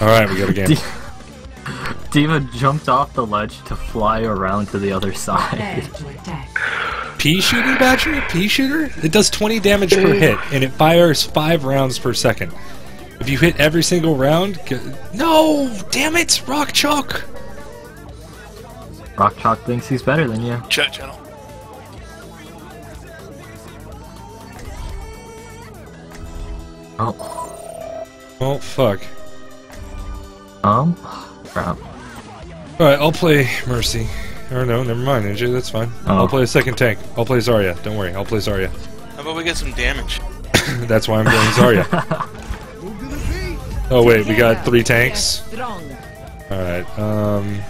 Alright, we got a game. D- D.Va jumped off the ledge to fly around to the other side. Pea shooter, Badger? Pea shooter? It does 20 damage per hit, and it fires 5 rounds per second. If you hit every single round... No! Damn it! Rock Chalk! Rock Chalk thinks he's better than you. Chat channel. Oh. Oh, fuck. Um. Crap. Alright, I'll play Mercy. Or no, never mind, NJ, that's fine. Oh. I'll play a second tank. I'll play Zarya. Don't worry, I'll play Zarya. How about we get some damage? that's why I'm playing Zarya. Oh wait, we got three tanks? Alright, um...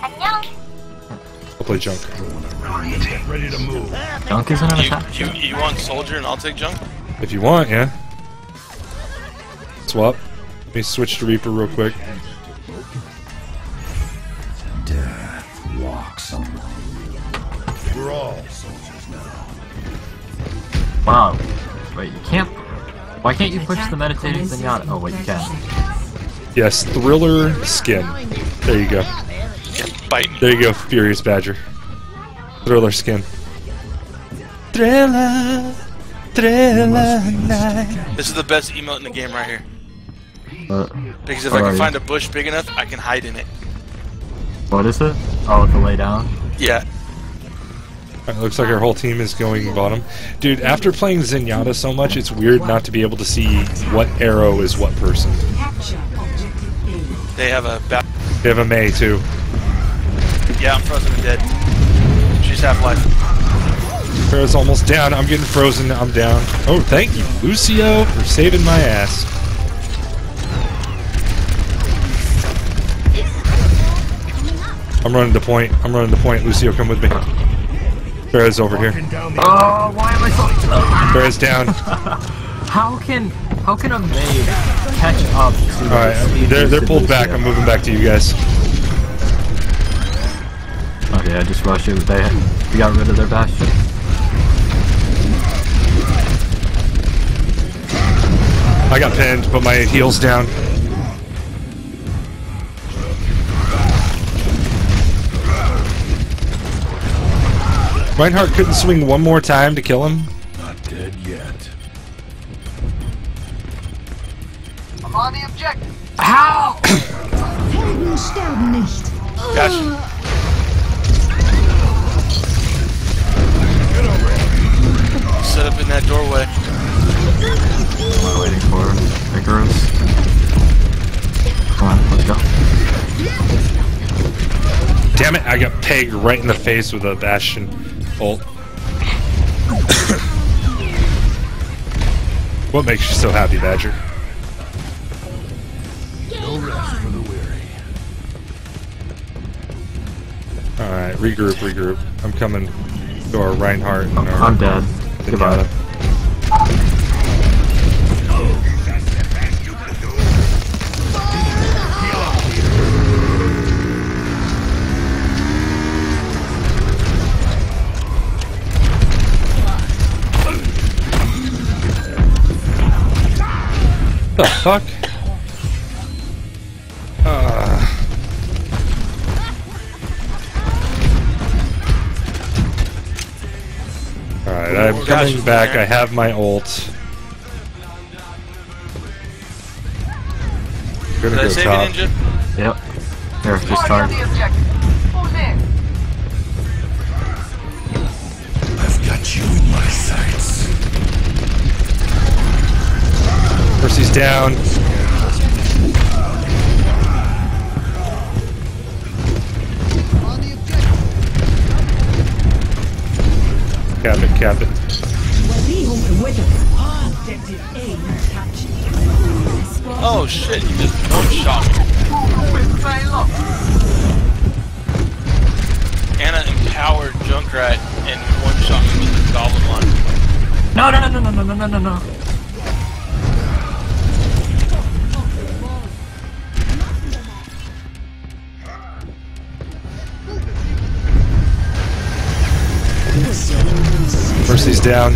I'll play Junk. Dunk is in an You, attack. you, you want soldier and I'll take junk? If you want, yeah. Swap. Let me switch to Reaper real quick. death walks We're all soldiers now. Wow. Wait, you can't. Why can't you push the meditating Zenyatta? Oh wait, you can. Yes, Thriller Skin. There you go. Bite. There you go, Furious Badger. Thriller Skin. Thriller, Thriller Night. This is the best emote in the game right here. Uh, Because if I are can you? find a bush big enough, I can hide in it. what is it? Oh, the lay down. Yeah. It looks like our whole team is going bottom. Dude, after playing Zenyatta so much, it's weird not to be able to see what arrow is what person. They have a ba- They have a Mei, too. Yeah, I'm frozen and dead. She's half life. Pharah's almost down. I'm getting frozen. I'm down. Oh, thank you, Lucio, for saving my ass. I'm running the point. I'm running the point. Lucio, come with me. Pharah's over here. Oh, why am I so slow? Pharah's down. How can how can a maid catch up to? All right, they're they're pulled back. I'm moving back to you guys. Okay, I just rushed it. With they we got rid of their bastion. I got pinned, but my heel's down. Reinhardt couldn't swing one more time to kill him. Not dead yet. I'm on the objective. How? Helden sterben nicht. Gotcha. Set up in that doorway. I'm waiting for Ikaruss. Come on, let's go. Damn it, I got pegged right in the face with a Bastion ult. what makes you so happy, Badger? No rest for the weary. Alright, regroup, regroup. I'm coming to our Reinhardt and our I'm dead. Goodbye. The fuck? Uh. Alright, I'm Got coming you back. I have my ult. Gonna Did I go save top. you, Ninja? Yep. Here, just Party Mercy's down. Cap it, cap it. Oh shit, you just one shot me. Say look. Ana empowered Junkrat and one shot me with the goblin line. No, no, no, no, no, no, no, no, no. Mercy's down.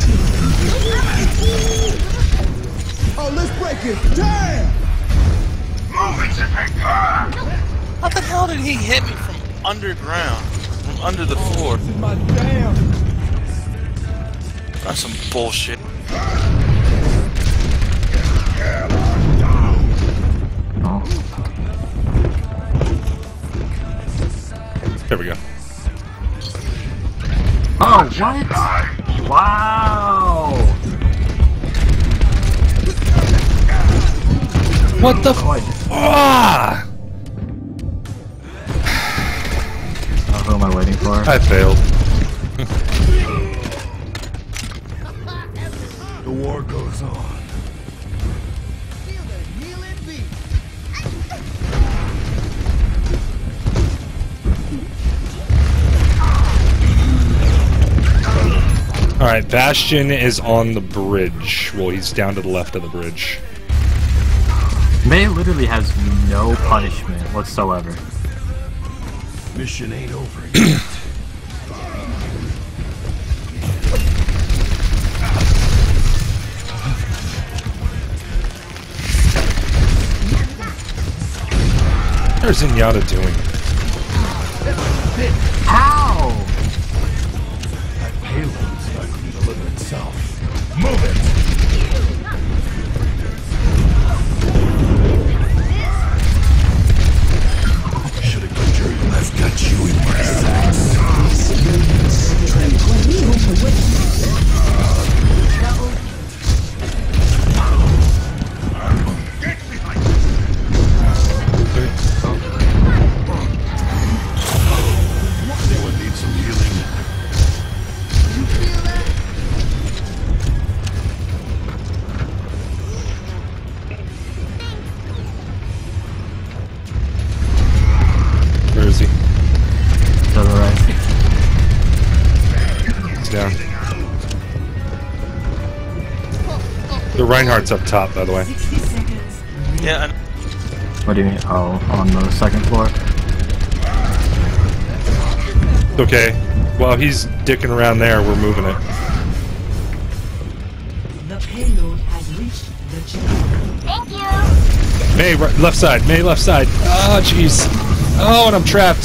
Oh, let's break it. Damn! How the hell did he hit me from underground? From under the floor? That's some bullshit. Oh. There we go. Oh, what? Wow! What the? F- ah! oh, who am I waiting for? I failed. The war goes on. All right, Bastion is on the bridge. Well, he's down to the left of the bridge. Mei literally has no punishment whatsoever. Mission ain't over yet. Where's Zenyatta doing? Reinhardt's up top, by the way. Yeah, and What do you mean? Oh, on the second floor? Okay. While he's dicking around there, we're moving it. The payload has reached the chip. Mei, right, left side. Mei, left side. Oh, jeez. Oh, and I'm trapped.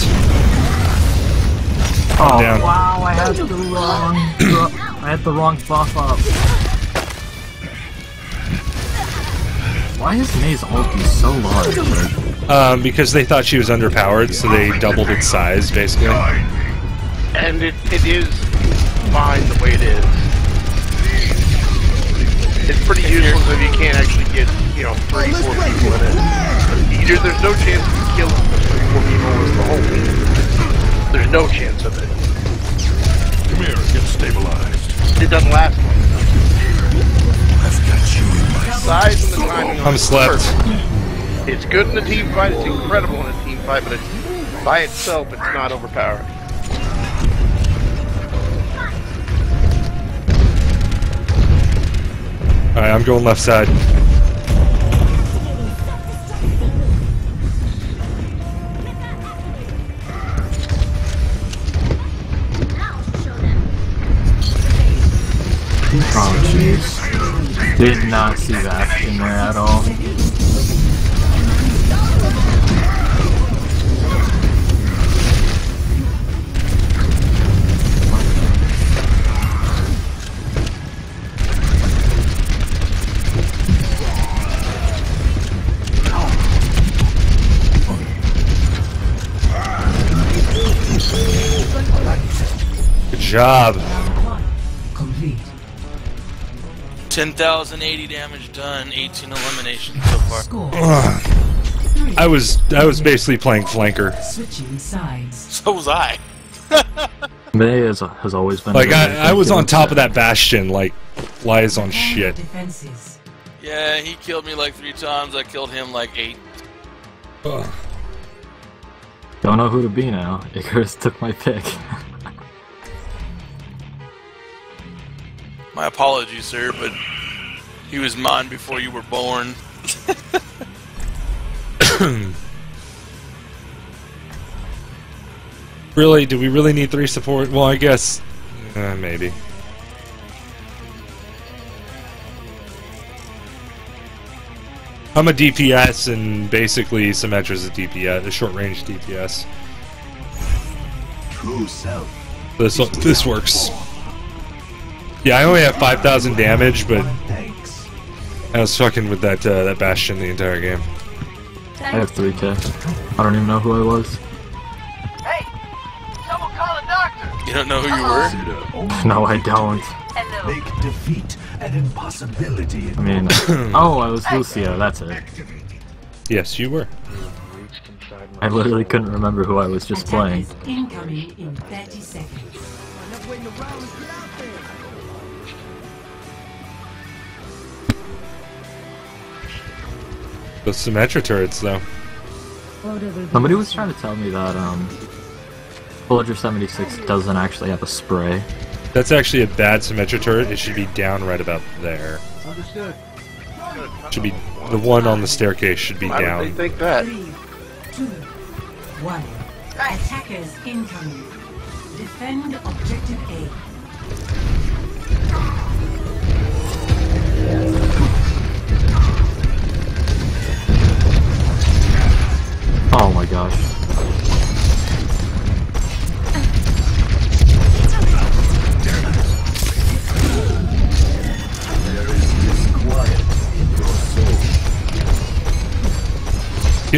Oh, down. wow, I had the wrong... I had the wrong buff up. Why is Mei's ulti so large? Um, because they thought she was underpowered, so they doubled its size, basically. and it, it is fine the way it is. It's pretty useless if you can't actually get, you know, three, four people in it. Either there's no chance of killing the three, four people as the whole team. There's no chance of it. Come here, get stabilized. It doesn't last long Size and the timing on I'm it is slept. perfect. It's good in a team fight, it's incredible in a team fight, but it's, by itself, it's not overpowered. Alright, I'm going left side. oh, jeez. Did not see that in there at all. Good job. 10,080 damage done, 18 eliminations so far. Score. Three. I was I was basically playing flanker. Switching sides. So was I. Mei has, has always been... Like very I, I was on top of that bastion, like flies on shit. Defenses. Yeah, he killed me like three times. I killed him like eight. Ugh. Don't know who to be now. Ikaruss took my pick. My apologies, sir, but he was mine before you were born. Really? Do we really need three support? Well, I guess uh, maybe. I'm a DPS, and basically Symmetra's a DPS, a short range DPS. True self. This this works. Yeah, I only have 5,000 damage, but Thanks. I was fucking with that uh, that Bastion the entire game. I have 3k. I don't even know who I was. Hey! Someone call a doctor! You don't know who you were? No, I don't. Hello. make defeat an impossibility. I mean, oh, I was Lucio, that's it. Yes, you were. I literally couldn't remember who I was just playing. Attackers incoming in 30 seconds. Those Symmetra turrets, though. Somebody was trying to tell me that, um, Villager 76 doesn't actually have a spray. That's actually a bad Symmetra turret. It should be down right about there. Understood. Should be the one on the staircase should be Why would they down. think that? Three, two, one. Attackers incoming. Defend objective A.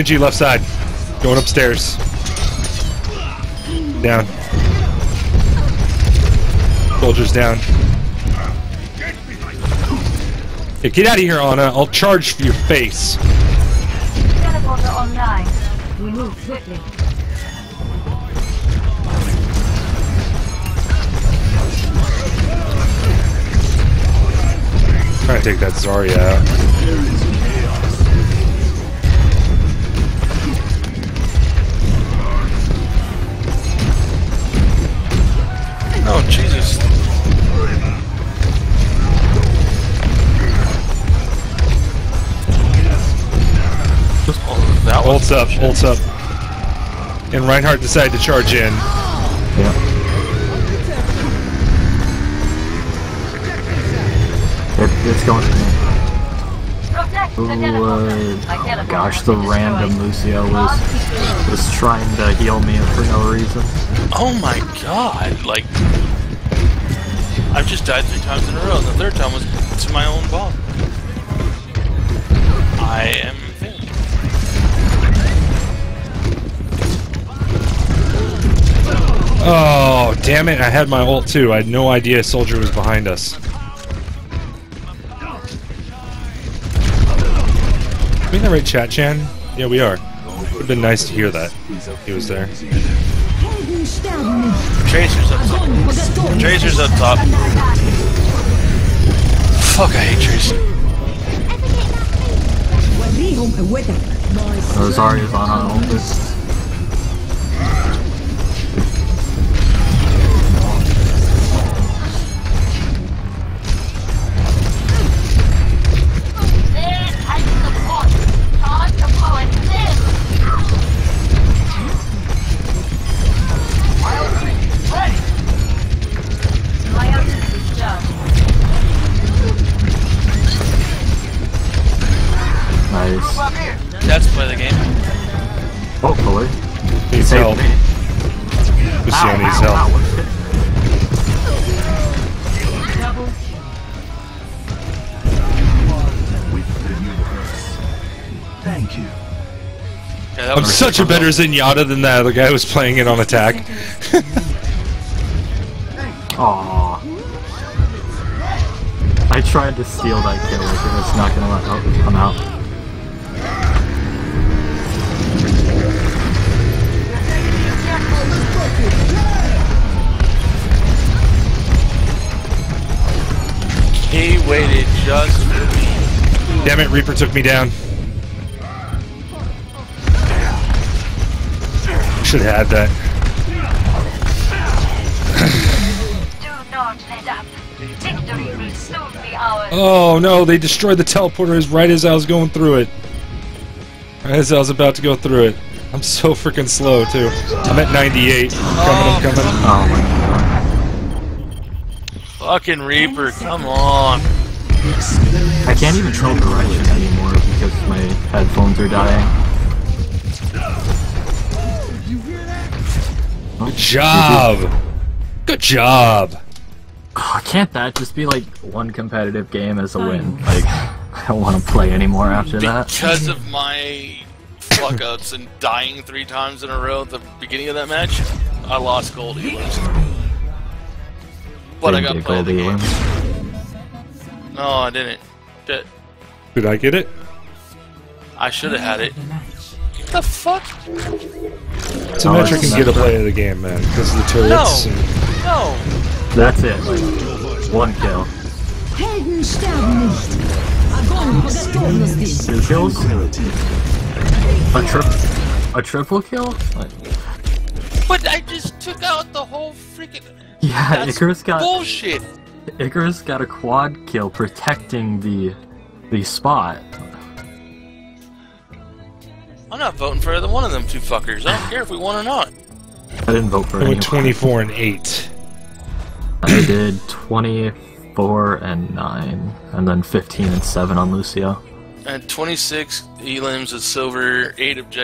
Genji left side. Going upstairs. Down. Soldiers down. Hey, get out of here, Ana. I'll charge for your face. Move swiftly. Trying to take that Zarya out. Oh, Jesus. Oh, that was Ults up, ults up. And Reinhardt decided to charge in. Yeah. It, it's going teleporter oh gosh, the random. Lucio was was trying to heal me for no reason. Oh my god, like... I've just died three times in a row, and the third time was to my own bomb. I am failing. Oh, damn it. I had my ult too. I had no idea a soldier was behind us. We in the right chat, Chan? Yeah, we are. It Would have been nice to hear that. He was there. Tracer's up top. Tracer's up top. Fuck, I hate Tracer. Zarya's on on ult. There, That's play the game. Hopefully. Needs Saved help. me. Lucio needs help. ow. Double with the universe. Thank you. Yeah, that I'm was such a better Zenyatta than that other guy who was playing it on attack. Aww. I tried to steal that kill, like it's not gonna let out, come out. Damn it, Reaper took me down. Should have had that. Do not let up. Victory will soon be ours. Oh no, they destroyed the teleporters right as I was going through it. Right as I was about to go through it. I'm so freaking slow too. I'm at 98. I'm coming, I'm coming. Oh my god. Fucking Reaper, come on. I can't even tell direction anymore. because my headphones are dying. Good job. Good job. Oh, can't that just be like one competitive game as a win? Like, I don't want to play anymore after that. Because of my fuck ups and dying three times in a row at the beginning of that match, I lost gold healers. But I got Didn't to play the gold game. Healing. No, I didn't. Shit. Did I get it? I should have had it. The match. The fuck? Symmetra it's can get a not- play of the game, man, because of the turrets. No. and- No. That's it. One kill. Helden sterben nicht. Agony restores. Two kills? A trip, a triple kill? Like, But I just took out the whole freaking. yeah, That's Ikaruss got bullshit. Ikaruss got a quad kill protecting the the spot. I'm not voting for either one of them two fuckers. I don't care if we won or not. I didn't vote for I anyone. went 24 and 8. I did 24 and 9, and then 15 and 7 on Lucio. And 26 elims, a silver, 8 objectives.